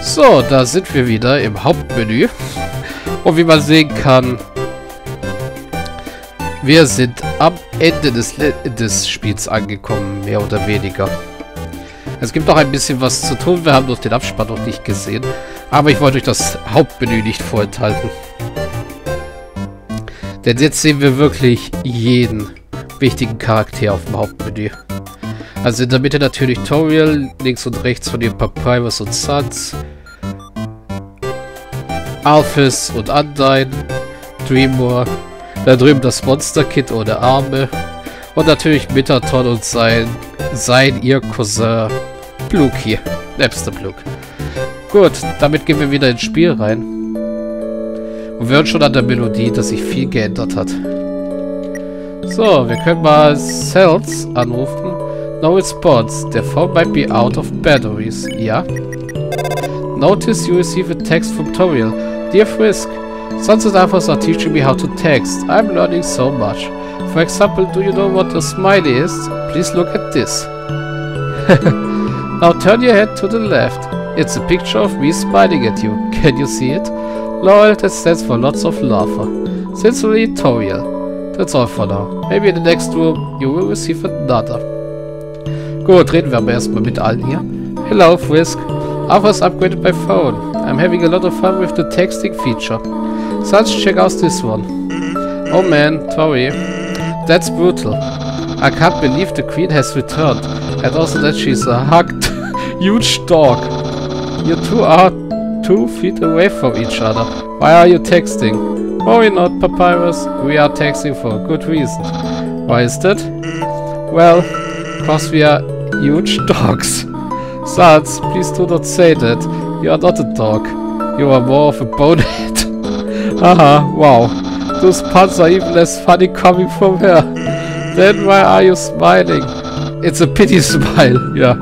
So, da sind wir wieder im Hauptmenü. Und wie man sehen kann, wir sind am Ende des, des Spiels angekommen, mehr oder weniger. Es gibt noch ein bisschen was zu tun, wir haben noch den Abspann noch nicht gesehen. Aber ich wollte euch das Hauptmenü nicht vorenthalten. Denn jetzt sehen wir wirklich jeden wichtigen Charakter auf dem Hauptmenü. Also in der Mitte natürlich Toriel, links und rechts von den Papyrus und Suns. Alphys und Undyne, Dreamore, da drüben das Monster Kid ohne Arme und natürlich Mitaton und sein, sein ihr Cousin Bluke hier, Napster Bluke. Gut, damit gehen wir wieder ins Spiel rein. Und wir hören schon an der Melodie, dass sich viel geändert hat. So, wir können mal Cells anrufen. No response. The phone might be out of batteries. Yeah? Notice you receive a text from Toriel. Dear Frisk, and Alphas are teaching me how to text. I'm learning so much. For example, do you know what a smiley is? Please look at this. now turn your head to the left. It's a picture of me smiling at you. Can you see it? LOL, that stands for lots of laughter. Sincerely, Toriel. That's all for now. Maybe in the next room you will receive another. Gut, reden wir aber erstmal mit allen hier. Hello, Frisk. Alpha's upgraded by phone. I'm having a lot of fun with the texting feature. Let's check out this one. Oh man, Tori. That's brutal. I can't believe the queen has returned. And also that she's a hugged huge dog. You two are two feet away from each other. Why are you texting? Worry not, Papyrus. We are texting for a good reason. Why is that? Well, because we are huge dogs. Sans, please do not say that. You are not a dog. You are more of a bonehead. Haha, wow. Those puns are even less funny coming from her. Then why are you smiling? It's a pity smile, yeah.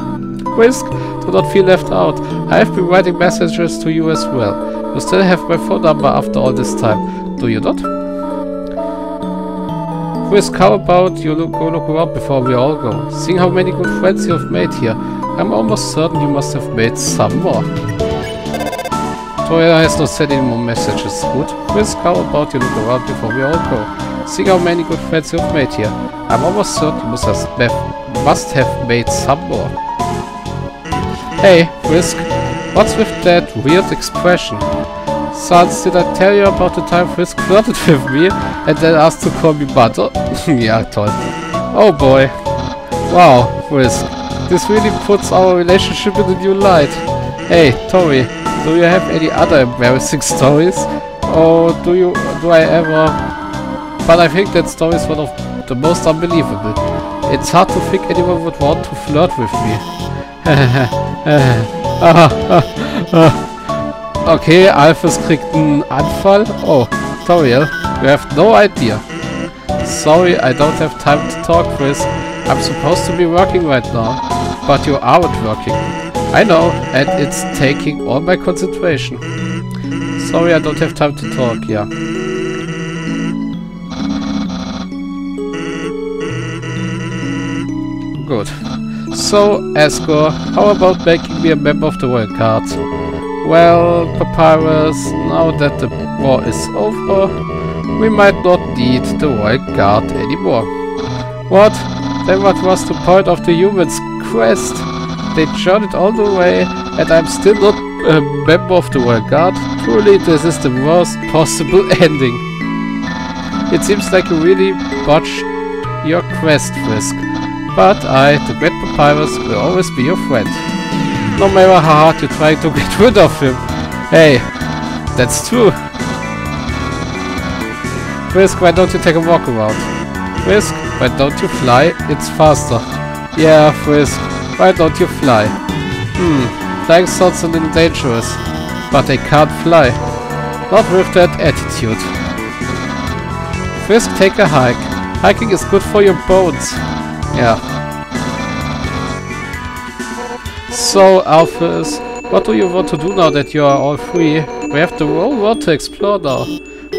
Whisk, do not feel left out. I have been writing messages to you as well. You still have my phone number after all this time, do you not? Whisk, how about you look, go look around before we all go? Seeing how many good friends you have made here, I'm almost certain you must have made some more. Toya has not sent any more messages. Good. Whisk, how about you look around before we all go? Seeing how many good friends you've made here, I'm almost certain you must have, must have made some more. Hey, Whisk, what's with that weird expression? Sans, did I tell you about the time Frisk flirted with me and then asked to call me butter? yeah, toll. Oh boy. Wow, Frisk. This really puts our relationship in a new light. Hey, Tori, do you have any other embarrassing stories? Or do you do I ever but I think that story is one of the most unbelievable. It's hard to think anyone would want to flirt with me. Ah, ah, ah, Okay, Alphys kriegt einen Anfall. Oh, Toriel, you have no idea. Sorry, I don't have time to talk, Chris. I'm supposed to be working right now, but you aren't working. I know, and it's taking all my concentration. Sorry, I don't have time to talk, yeah. Good. So, Escor, how about making me a member of the Royal Guard? Well, Papyrus, now that the war is over, we might not need the Royal Guard anymore. What? Then what was the point of the humans' quest? They journeyed all the way, and I'm still not a member of the Royal Guard? Truly, this is the worst possible ending. It seems like you really botched your quest, Frisk. But I, the Great Papyrus, will always be your friend. No matter how hard you try to get rid of him. Hey, that's true. Frisk, why don't you take a walk around? Frisk, why don't you fly? It's faster. Yeah, Frisk, why don't you fly? Hmm, flying sounds a little dangerous. But I can't fly. Not with that attitude. Frisk, take a hike. Hiking is good for your bones. Yeah. So, Alphys, what do you want to do now that you are all free? We have the whole world to explore now.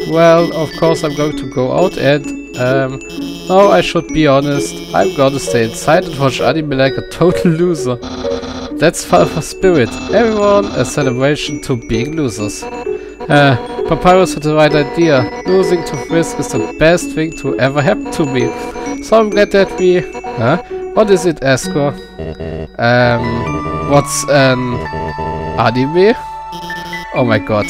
Well, of course I'm going to go out and, um, no, I should be honest, I'm gonna stay inside and watch anime like a total loser. That's Falfa spirit. Everyone a celebration to being losers. Uh, Papyrus had the right idea. Losing to Frisk is the best thing to ever happen to me. So I'm glad that we... Huh? What is it, Escor? Um, what's an anime? Oh my god.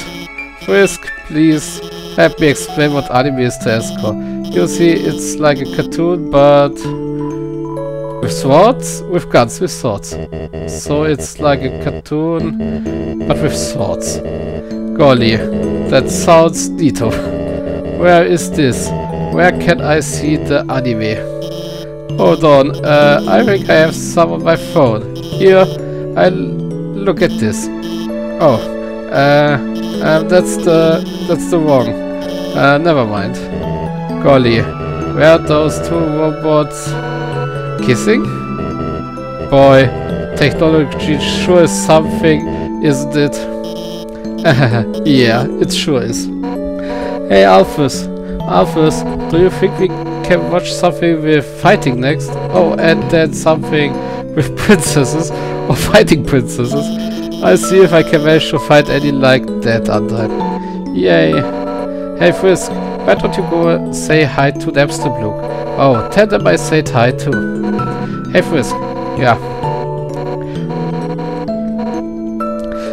Frisk, please help me explain what anime is to Escor. You see, it's like a cartoon, but with swords? With guns, with swords. So it's like a cartoon, but with swords. Golly, that sounds neato. Where is this? Where can I see the anime? Hold on, uh, I think I have some on my phone. Here, I look at this. Oh, uh, um, that's the that's the wrong. Uh, never mind. Golly, where those two robots kissing? Boy, technology sure is something, isn't it? yeah, it sure is. Hey, Alphys. Alphys, do you think we can watch something with fighting next? Oh, and then something with princesses or fighting princesses. I'll see if I can manage to find any like that under Yay. Hey Frisk, why don't you go say hi to Napsterblook? Oh, tell them I said hi too. Hey Frisk. Ja.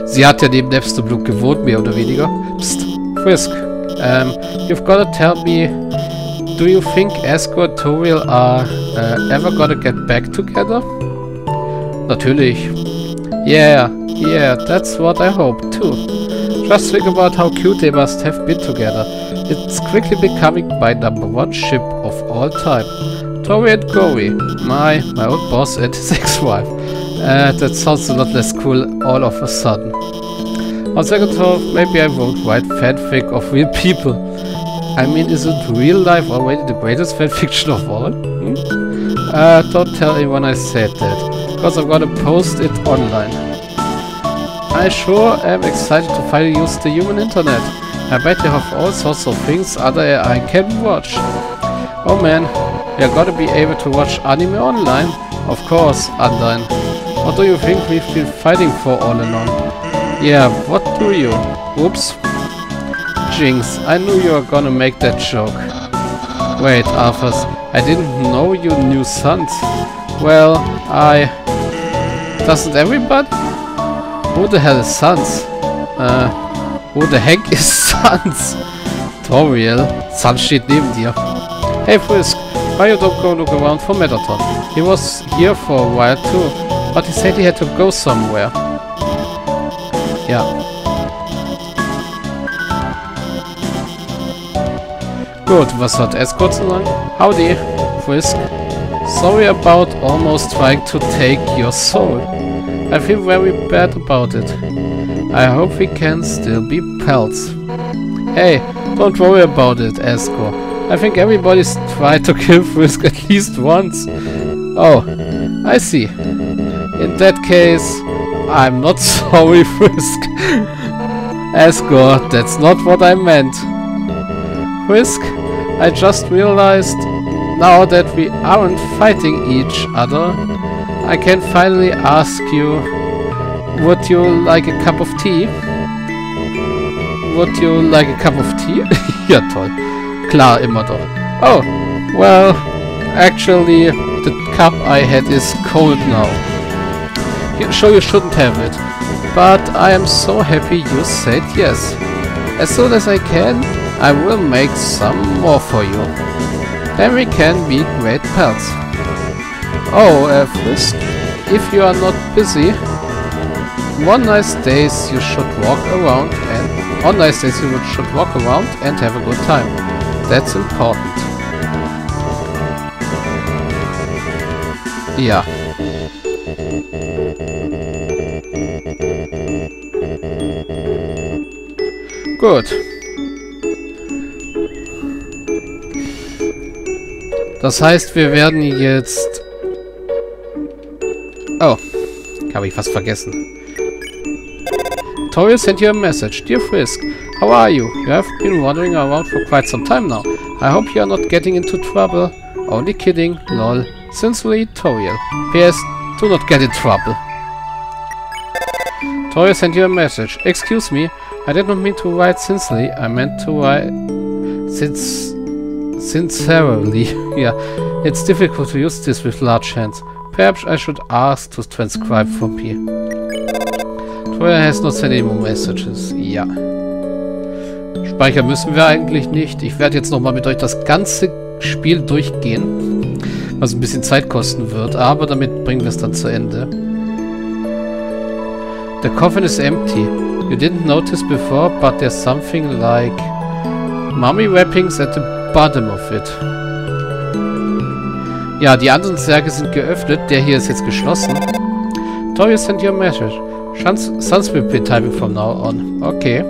Sie hat ja neben Napsterblook gewohnt, mehr oder weniger. Psst, Frisk. Um, you've gotta tell me, do you think Escort and Toriel are uh, ever gonna get back together? Natürlich. Yeah, yeah, that's what I hope too. Just think about how cute they must have been together. It's quickly becoming my number one ship of all time. Tori and Gory, my, my old boss and his ex-wife. Uh, that sounds a lot less cool all of a sudden. On second thought, maybe I won't write fanfic of real people. I mean, isn't real life already the greatest fanfiction of all? Hmm? Uh, don't tell anyone I said that, because I'm gonna post it online. I sure am excited to finally use the human internet. I bet you have all sorts of things other I can watch. Oh man, we are gonna be able to watch anime online? Of course, Undyne. What do you think we've been fighting for all along? Yeah, what do you? Whoops. Jinx, I knew you were gonna make that joke. Wait, Arthas, I didn't know you knew Sons. Well, I... Doesn't everybody? Who the hell is Sons? Uh, who the heck is Sons? Toriel, Sans steht neben dir. Hey Frisk, why you don't go look around for Mettaton? He was here for a while too, but he said he had to go somewhere. Ja. Gut, was hat Escort zu sagen? Howdy, Frisk. Sorry about almost trying to take your soul. I feel very bad about it. I hope we can still be pals. Hey, don't worry about it, Escort. I think everybody's tried to kill Frisk at least once. Oh, I see. In that case, I'm not sorry, Frisk. Asgore, that's not what I meant. Frisk, I just realized now that we aren't fighting each other, I can finally ask you, would you like a cup of tea? Would you like a cup of tea? ja, toll. Klar, immer doch. Oh, well, actually, the cup I had is cold now. Sure you shouldn't have it. But I am so happy you said yes. As soon as I can, I will make some more for you. Then we can be great pals. Oh, uh, Frisk, if you are not busy, one nice days you should walk around and on nice days you should walk around and have a good time. That's important. Yeah. Gut. Das heißt, wir werden jetzt... Oh. Habe ich fast vergessen. Toriel sent you a message. Dear Frisk, how are you? You have been wandering around for quite some time now. I hope you are not getting into trouble. Only kidding. Lol. Sincerely, Toriel. P.S. Do not get in trouble. Toya sent you a message. Excuse me, I did not mean to write sincerely. I meant to write since sincerely. yeah, it's difficult to use this with large hands. Perhaps I should ask to transcribe for me. Toya has not sent any more messages. Ja. Speichern müssen wir eigentlich nicht. Ich werde jetzt nochmal mit euch das ganze Spiel durchgehen. Was ein bisschen Zeit kosten wird. Aber damit bringen wir es dann zu Ende. The coffin is empty. You didn't notice before, but there's something like mummy wrappings at the bottom of it. Ja, die anderen Särge sind geöffnet. Der hier ist jetzt geschlossen. Tori sent your message. Suns will be typing from now on. Okay.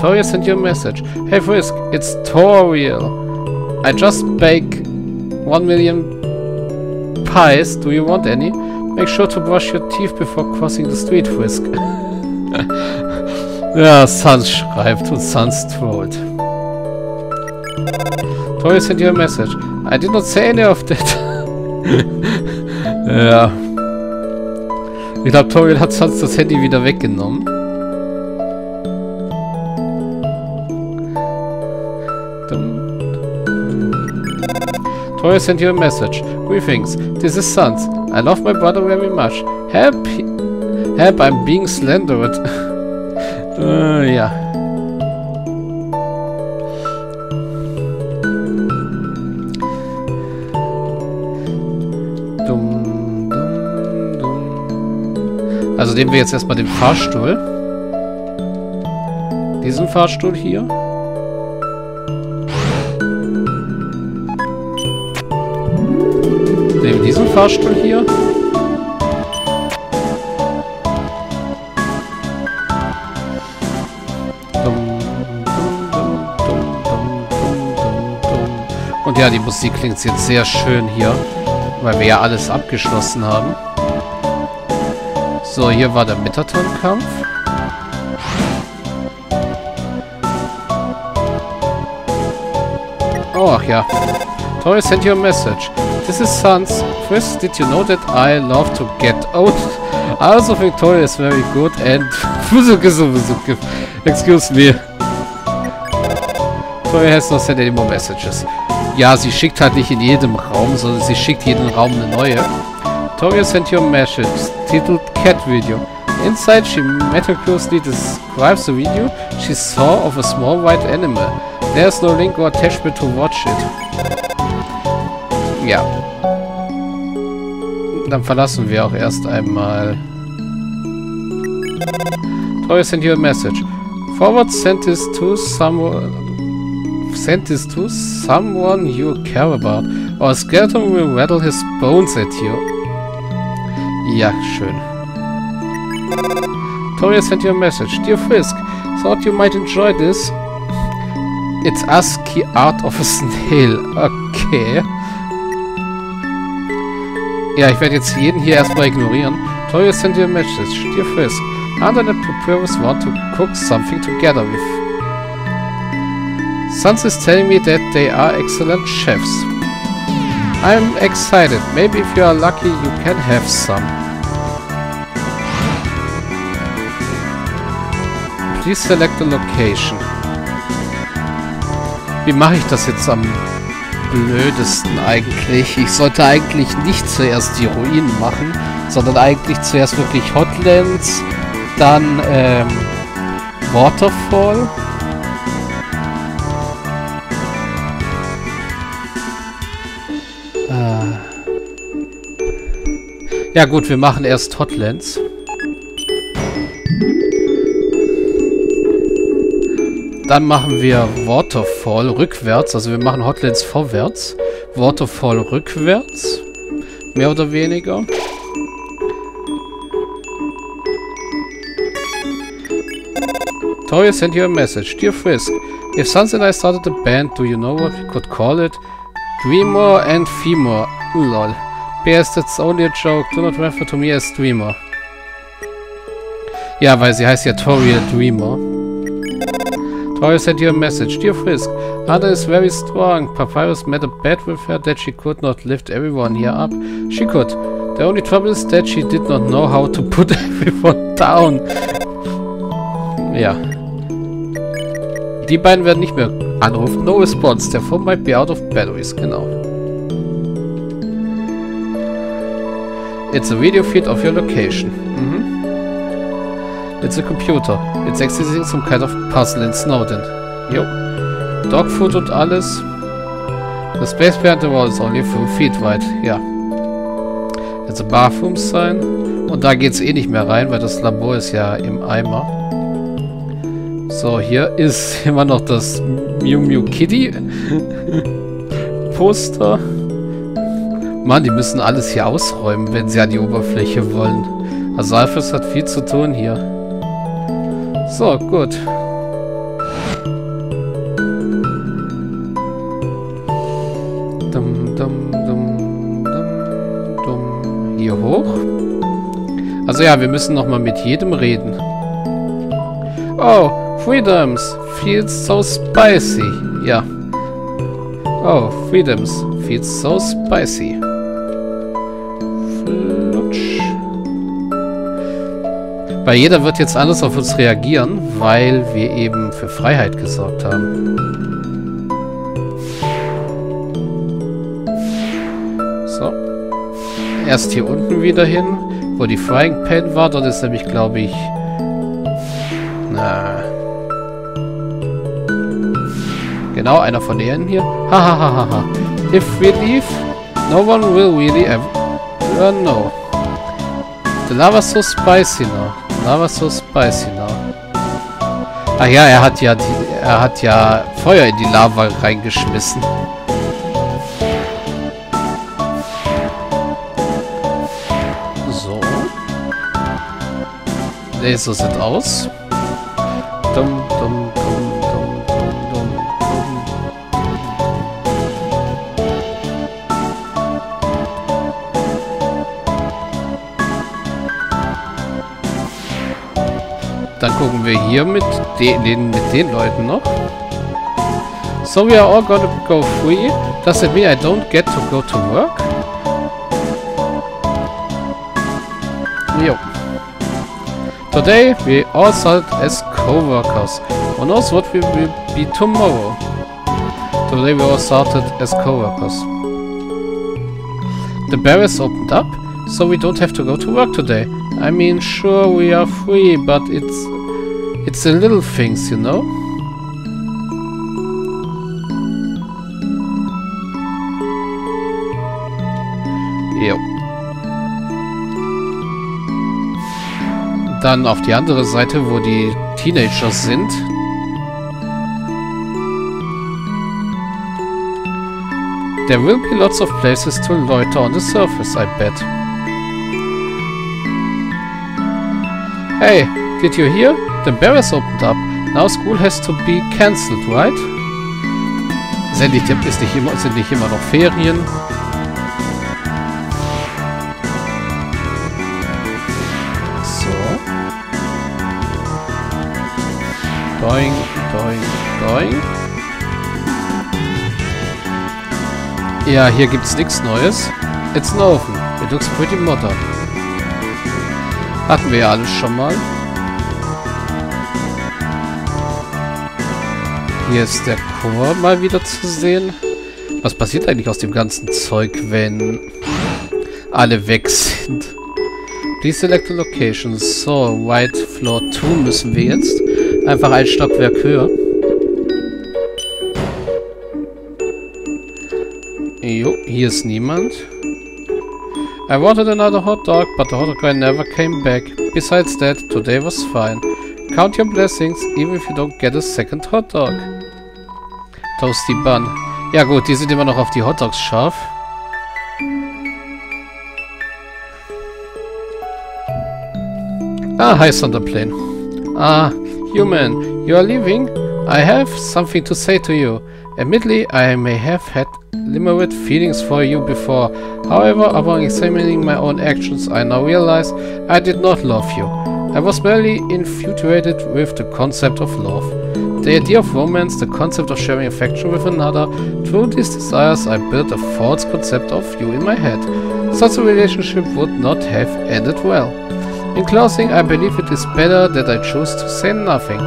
Tori sent your message. Hey Frisk, it's Toriel. I just baked one million pies. Do you want any? Make sure to brush your teeth before crossing the street, Frisk. ja, Sans schreibt und Sans trollt. Tori sent you a message. I did not say any of that. ja. Ich glaube, Toriel hat Sans das Handy wieder weggenommen. Toriel sent you a message. Greetings. This is Sans. I love my brother very much. Help! Help, I'm being slandered. uh, ja. Also nehmen wir jetzt erstmal den Fahrstuhl. Diesen Fahrstuhl hier. Nehmen diesen Fahrstuhl hier. Und ja, die Musik klingt jetzt sehr schön hier, weil wir ja alles abgeschlossen haben. So, hier war der Metaton-Kampf. Oh, ach ja. Tori sent you a message. This is Sans. First, did you know that I love to get out? Also Victoria is very good and... Excuse me. Victoria has not sent any more messages. Ja, sie schickt halt nicht in jedem Raum, sondern sie schickt jeden Raum eine neue. Victoria sent you a message titled Cat Video. Inside, she meticulously describes the video she saw of a small white animal. There's no link or attachment to watch it. Ja. Dann verlassen wir auch erst einmal. Troy sent you a message. Forward sent this to someone sent this to someone you care about. Or a skeleton will rattle his bones at you. Ja, schön. Toria sent you a message. Dear Frisk, thought you might enjoy this. It's ASCII art of a snail. Okay. Ja, ich werde jetzt jeden hier erstmal ignorieren. Toya sent you a message. Dear Frisk, Hunter and Papyrus want to cook something together with. Sans is telling me that they are excellent chefs. I'm excited. Maybe if you are lucky, you can have some. Please select a location. Wie mache ich das jetzt am blödesten eigentlich. Ich sollte eigentlich nicht zuerst die Ruinen machen, sondern eigentlich zuerst wirklich Hotlands, dann ähm, Waterfall. Ja gut, wir machen erst Hotlands. Dann machen wir Waterfall rückwärts. Also wir machen Hotlands vorwärts. Waterfall rückwärts. Mehr oder weniger. Toya sent you a message. Dear Frisk, if Sans and I started a band, do you know what we could call it? Dreamer and Femur. Lol. PS, that's only a joke. Do not refer to me as Dreamer. Ja, weil sie heißt ja Toria Dreamer. Tori sent you a message. Dear Frisk, Ada is very strong. Papyrus met a bet with her that she could not lift everyone here up. She could. The only trouble is that she did not know how to put everyone down. Ja. Die beiden werden nicht mehr anrufen. No response. Their phone might be out of batteries. Genau. It's a video feed of your location. Mhm. It's a computer. It's accessing some kind of puzzle in Snowden. Jo. Dogfood und alles. The space behind the wall is only a few feet wide. Ja. It's a bathroom sign. Und da geht's eh nicht mehr rein, weil das Labor ist ja im Eimer. So, hier ist immer noch das Mew Mew Kitty Poster. Mann, die müssen alles hier ausräumen, wenn sie an die Oberfläche wollen. Also Alphys hat viel zu tun hier. So, gut. Dum, dum, dum, dum, dum. Hier hoch. Also ja, wir müssen nochmal mit jedem reden. Oh, Freedoms. Feels so spicy. Ja. Oh, Freedoms. Feels so spicy. Weil jeder wird jetzt anders auf uns reagieren, weil wir eben für Freiheit gesorgt haben. So. Erst hier unten wieder hin, wo die Frying Pan war. Dort ist nämlich, glaube ich... Na... Genau, einer von denen hier. Hahaha. If we leave, no one will really ever know. The lava's so spicy now. Lava so spicy now. Ach ja, er hat ja die, er hat ja Feuer in die Lava reingeschmissen. So. Ne, so sieht aus. Dann gucken wir hier mit den, den, mit den Leuten noch. So we are all gonna go free. Does it mean I don't get to go to work? Jo. Today we all start as co-workers. Who knows what we will be tomorrow? Today we all started as co-workers. The barriers opened up, so we don't have to go to work today. I mean, sure we are free, but it's it's the little things, you know. Dann auf die andere Seite, wo die Teenagers sind. There will be lots of places to loiter on the surface, I bet. Hey, did you hear? The barriers opened up. Now school has to be cancelled, right? Sind nicht, ist nicht immer, sind nicht immer noch Ferien? So. Doing, doing, doing. Ja, hier gibt's nichts Neues. It's an oven. It looks pretty modern. Hatten wir ja alles schon mal. Hier ist der Chor mal wieder zu sehen. Was passiert eigentlich aus dem ganzen Zeug, wenn alle weg sind? Please select location. So, White Floor 2 müssen wir jetzt. Einfach ein Stockwerk höher. Jo, hier ist niemand. I wanted another hot dog, but the hot dog guy never came back. Besides that, today was fine. Count your blessings, even if you don't get a second hot dog. Toasty Bun. Ja gut, die sind immer noch auf die Hot Dogs scharf. Ah, hi Thunderplane. Ah, human, you are leaving? I have something to say to you. Admittedly, I may have had limited feelings for you before. However, upon examining my own actions, I now realize I did not love you. I was merely infatuated with the concept of love. The idea of romance, the concept of sharing affection with another, through these desires I built a false concept of you in my head. Such a relationship would not have ended well. In closing, I believe it is better that I choose to say nothing.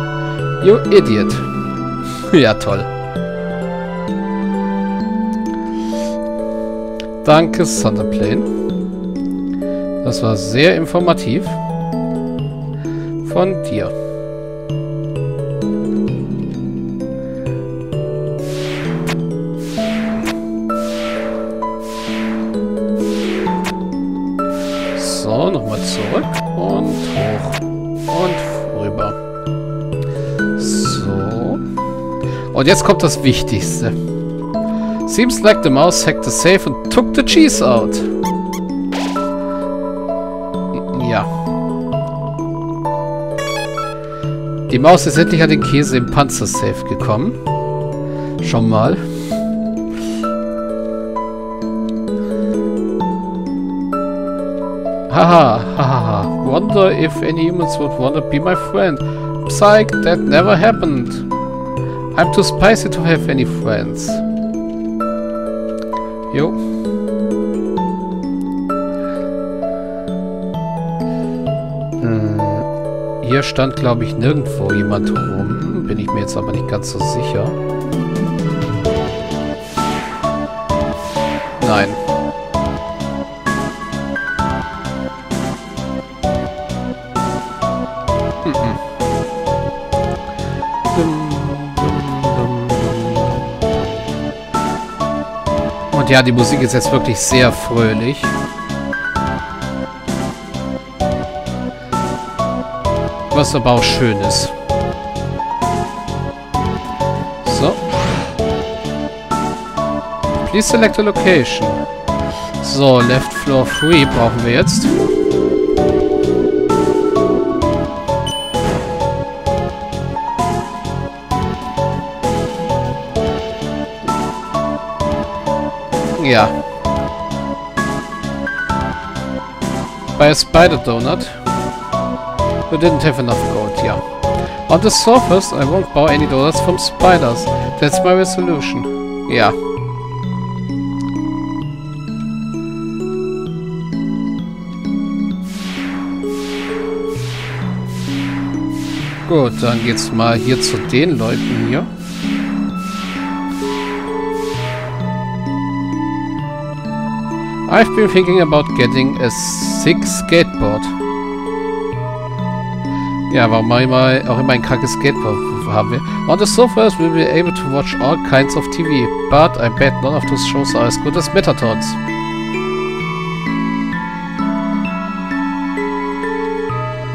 You idiot. ja, toll. Danke, Thunderplane. Das war sehr informativ von dir. Und jetzt kommt das Wichtigste. Seems like the mouse hacked the safe and took the cheese out. Ja. Die Maus ist endlich an den Käse im Panzersafe gekommen. Schon mal. Haha, haha. Wonder if any humans would wanna be my friend. Psych, that never happened. I'm too spicy to have any friends. Jo. Äh, hier stand, glaube ich, nirgendwo jemand rum. Bin ich mir jetzt aber nicht ganz so sicher. Nein. Und ja, die Musik ist jetzt wirklich sehr fröhlich. Was aber auch schön ist. So. Please select a location. So, Left Floor 3 brauchen wir jetzt. Ja. By a spider donut. You didn't have enough gold, yeah. On the surface, I won't buy any donuts from spiders. That's my resolution. Ja. Gut, dann geht's mal hier zu den Leuten hier. I've been thinking about getting a sick skateboard. Ja, warum immer, auch immer ein krankes Skateboard haben wir. On the sofas we'll be able to watch all kinds of TV, but I bet none of those shows are as good as Metatons.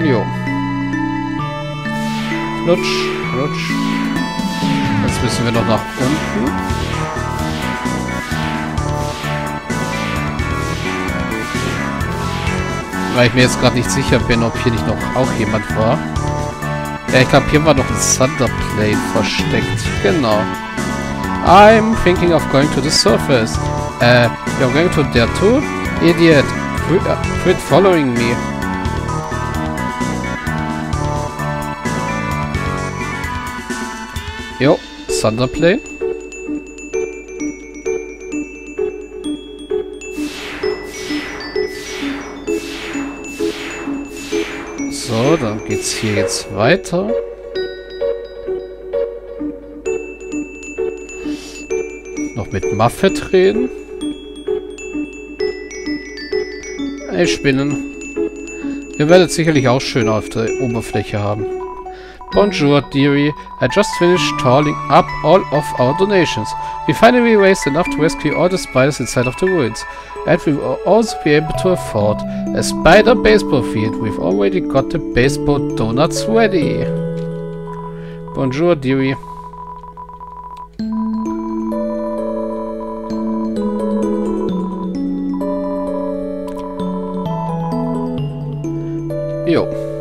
Jo. Flutsch, flutsch. Jetzt müssen wir noch nach unten. Weil ich mir jetzt gerade nicht sicher bin, ob hier nicht noch auch jemand war. Ja, ich glaube, hier war noch ein Thunderplane versteckt. Genau. I'm thinking of going to the surface. Uh, you're going to there too? Idiot. Quit, uh, quit following me. Jo, Thunderplane. Geht's hier jetzt weiter. Noch mit Muffet reden. Ey, Spinnen. Ihr werdet sicherlich auch schön auf der Oberfläche haben. Bonjour, dearie. I just finished tallying up all of our donations. We finally raised enough to rescue all the spiders inside of the ruins. And we will also be able to afford a spider baseball field. We've already got the baseball donuts ready. Bonjour, dearie. Jo.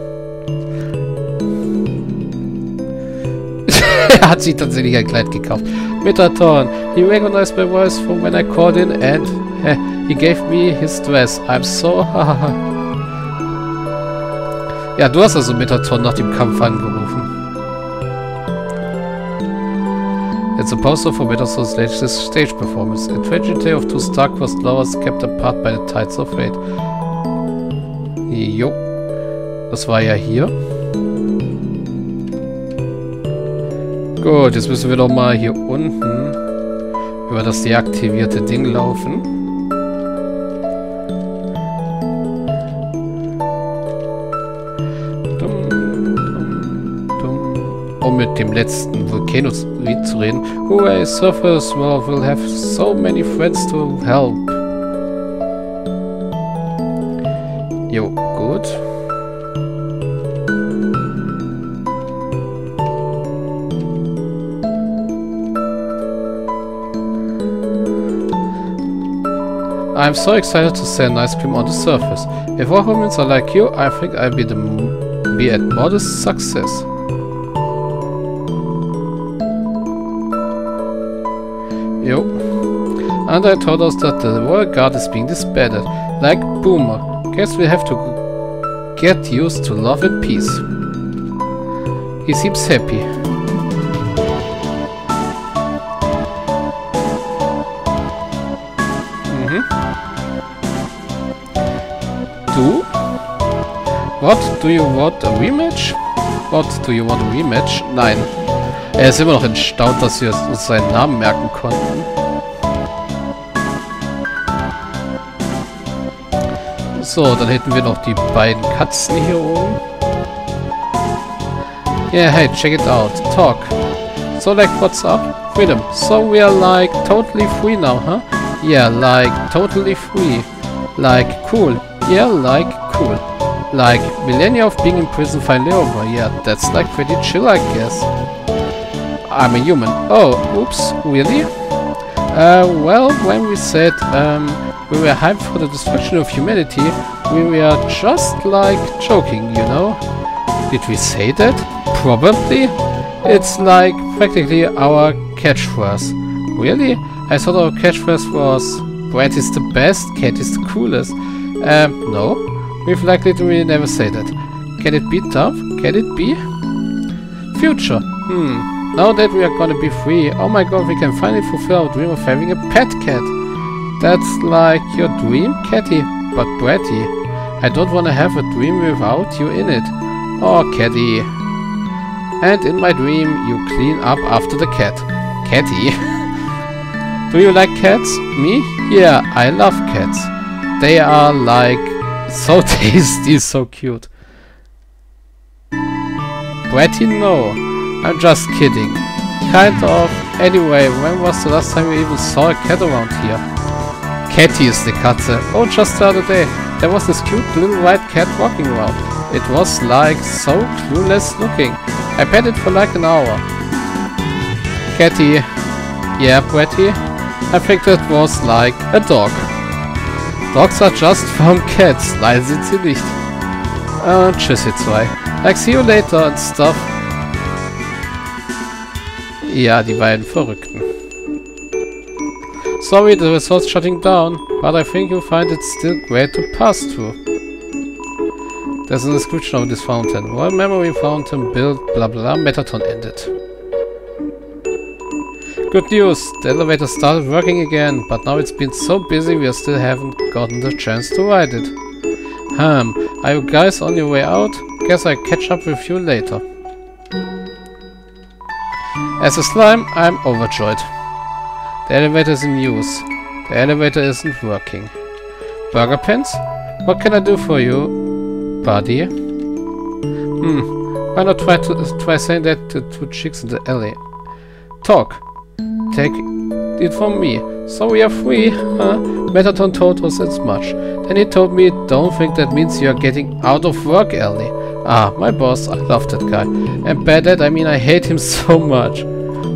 Er hat sich tatsächlich ein Kleid gekauft. Metaton, he recognized my voice from when I called in and he gave me his dress. I'm so. Ja, du hast also Metaton nach dem Kampf angerufen. It's a poster for Metaton's latest stage performance. A tragedy of two star-crossed lovers kept apart by the tides of fate. Jo. Das war ja hier. Gut, jetzt müssen wir doch mal hier unten über das deaktivierte Ding laufen. Um mit dem letzten Volcanoid zu reden. Who I suffers well will have so many friends to help. Jo, gut. I'm so excited to sell ice cream on the surface. If all humans are like you, I think I'll be the be at modest success. Yo. And I told us that the Royal Guard is being disbanded. Like Boomer. Guess we have to get used to love and peace. He seems happy. What? Do you want a rematch? What? Do you want a rematch? Nein. Er ist immer noch entstaunt, dass wir uns seinen Namen merken konnten. So, dann hätten wir noch die beiden Katzen hier oben. Yeah, hey, check it out. Talk. So, like, what's up? Freedom. So, we are, like, totally free now, huh? Yeah, like, totally free. Like, cool. Yeah, like, cool. Like, millennia of being in prison finally over. Yeah, that's, like, pretty chill, I guess. I'm a human. Oh, oops, really? Uh, well, when we said, um, we were hyped for the destruction of humanity, we were just, like, joking, you know? Did we say that? Probably. It's, like, practically our catchphrase. Really? I thought our catchphrase was, Brett is the best, Cat is the coolest. Um, no. We've like literally never say that. Can it be tough? Can it be? Future. Hmm. Now that we are gonna be free, oh my god, we can finally fulfill our dream of having a pet cat. That's like your dream, Catty, but Bratty. I don't wanna have a dream without you in it. Oh, Catty. And in my dream, you clean up after the cat. Catty. Do you like cats? Me? Yeah, I love cats. They are like so tasty, so cute. Bratty, no. I'm just kidding. Kind of. Anyway, when was the last time you even saw a cat around here? Catty is the Katze. Oh, just the other day. There was this cute little white cat walking around. It was like so clueless looking. I pet it for like an hour. Catty. Yeah, Bratty. I think that was like a dog. Dogs are just from cats. Nein, sind sie nicht. Und tschüss ihr zwei. Like, see you later and stuff. Ja, die beiden Verrückten. Sorry, the resource shutting down, but I think you'll find it still great to pass through. There's a description of this fountain. One memory fountain built, blah blah blah, Metaton ended. Good news, the elevator started working again, but now it's been so busy we still haven't gotten the chance to ride it. Hmm, are you guys on your way out? Guess I'll catch up with you later. As a slime, I'm overjoyed. The elevator is in use. The elevator isn't working. Burger Pants? What can I do for you, buddy? Hmm, why not try to try saying that to two chicks in the alley? Talk. Take it from me. So we are free, huh? Metaton told us as much. Then he told me, don't think that means you are getting out of work, Ellie. Ah, my boss, I love that guy. And by that I mean I hate him so much.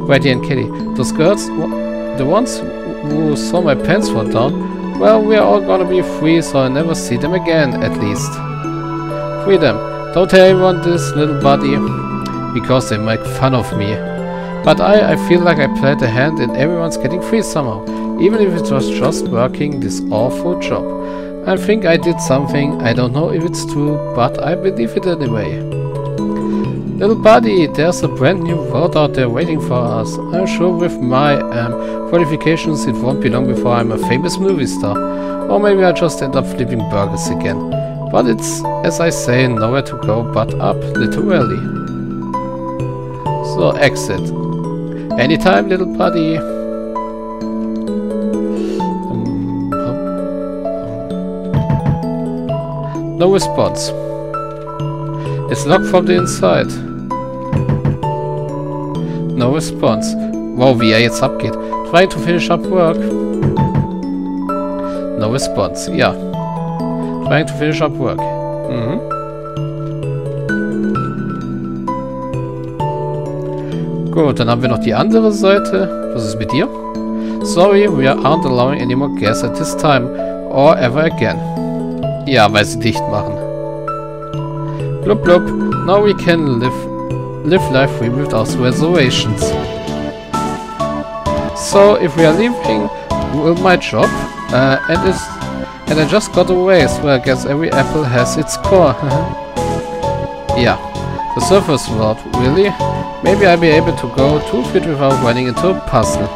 Brady and Kitty, those girls, the ones who saw my pants fall down, well, we are all gonna be free, so I never see them again, at least. Freedom. Don't tell everyone this, little buddy, because they make fun of me. But I, I feel like I played a hand and everyone's getting free somehow, even if it was just working this awful job. I think I did something. I don't know if it's true, but I believe it anyway. Little buddy, there's a brand new world out there waiting for us. I'm sure with my um, qualifications it won't be long before I'm a famous movie star. Or maybe I just end up flipping burgers again. But it's, as I say, nowhere to go but up, literally. So, exit. Anytime, little buddy. Um, um. No response. It's locked from the inside. No response. Wow, er jetzt abgeht. Trying to finish up work. No response. Yeah. Trying to finish up work. Mhm. Gut, dann haben wir noch die andere Seite. Was ist mit dir? Sorry, we aren't allowing any more guests at this time. Or ever again. Ja, weil sie dicht machen. Blub blub. Now we can live live life free without reservations. So, if we are leaving, will my job, uh, and is and I just got away, so I guess every apple has its core. yeah, the surface world, really? Maybe I'll be able to go two feet without running into a puzzle.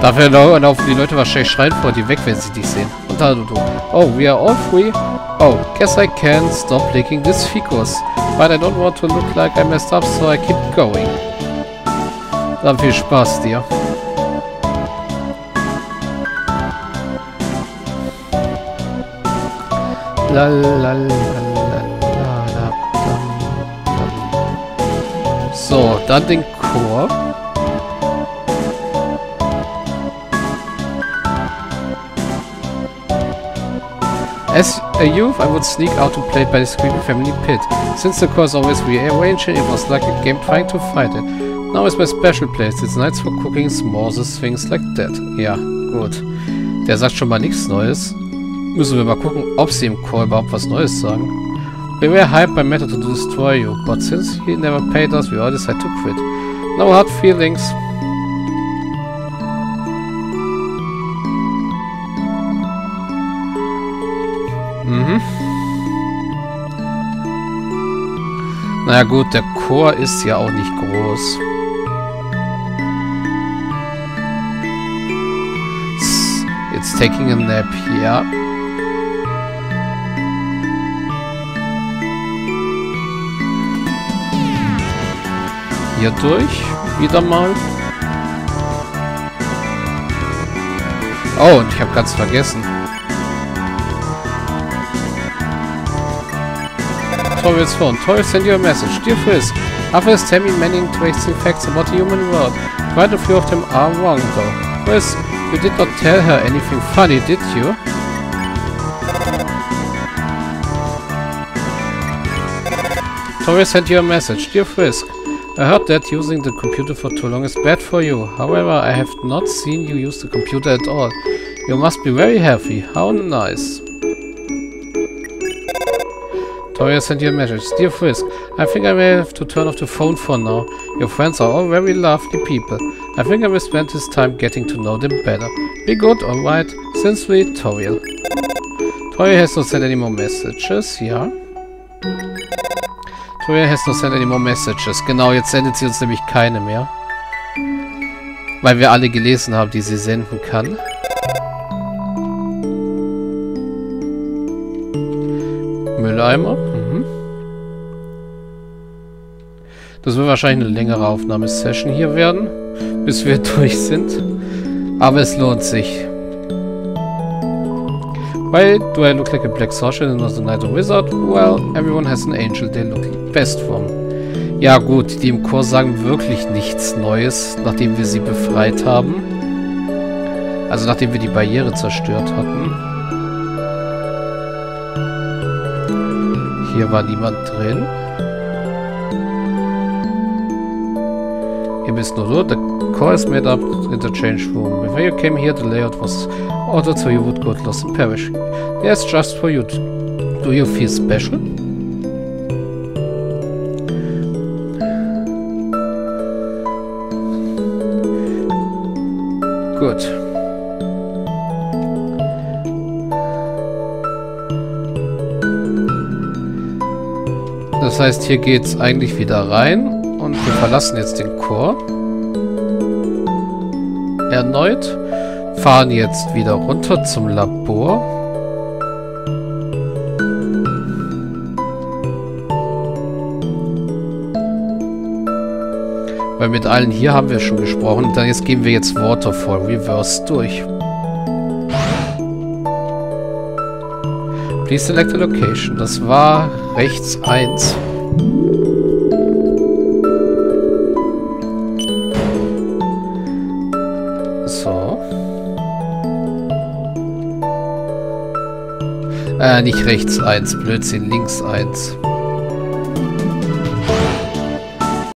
Dafür laufen die Leute wahrscheinlich schreien vor dir weg, wenn sie dich sehen. Und da du. Oh, we are all free? Oh, guess I can't stop licking this ficus. But I don't want to look like I messed up, so I keep going. Dann viel Spaß dir. So, dann den Chor. As a youth, I would sneak out to play by the Screaming Family Pit. Since the course always rearranged it was like a game trying to fight it. Now it's my special place. It's nice for cooking s'mores, things like that. Ja, gut. Der sagt schon mal nichts Neues. Müssen wir mal gucken, ob sie im Chor überhaupt was Neues sagen. We were hired by Meta to destroy you, but since he never paid us, we all decided to quit. No hard feelings. Mhm. Naja gut, der Chor ist ja auch nicht groß. It's taking a nap, ja. Hier durch, wieder mal. Oh, und ich habe ganz vergessen. Toriel's phone. Toriel send you message. Dear Frisk, his tell me many interesting facts about the human world. Quite a few of them are wrong though. Frisk, you did not tell her anything funny, did you? Tori sent you a message. Dear Frisk, I heard that using the computer for too long is bad for you. However, I have not seen you use the computer at all. You must be very healthy. How nice. Toria sent you a message. Dear Frisk, I think I may have to turn off the phone for now. Your friends are all very lovely people. I think I will spend this time getting to know them better. Be good, alright? Sincerely, Toriel. Toriel has not sent any more messages, ja. Toriel has not sent any more messages. Genau, jetzt sendet sie uns nämlich keine mehr. Weil wir alle gelesen haben, die sie senden kann. Mülleimer. Mhm. Das wird wahrscheinlich eine längere Aufnahmesession hier werden, bis wir durch sind. Aber es lohnt sich. Why do I look like a black sorcerer and not a knight wizard? Well, everyone has an angel they look best from. Ja gut, die im Chor sagen wirklich nichts Neues, nachdem wir sie befreit haben. Also nachdem wir die Barriere zerstört hatten. Hier war niemand drin. Hier bist nur du. The core is made up interchange room. Before you came here, the layout was ordered so you would get lost and perish. Yes, just for you. Do you feel special? Gut. Das heißt, hier geht es eigentlich wieder rein. Und wir verlassen jetzt den Chor. Erneut. Fahren jetzt wieder runter zum Labor. Weil mit allen hier haben wir schon gesprochen. Dann jetzt gehen wir jetzt Waterfall Reverse durch. Please select a location. Das war rechts 1. So. Äh, nicht rechts 1. Blödsinn, links 1.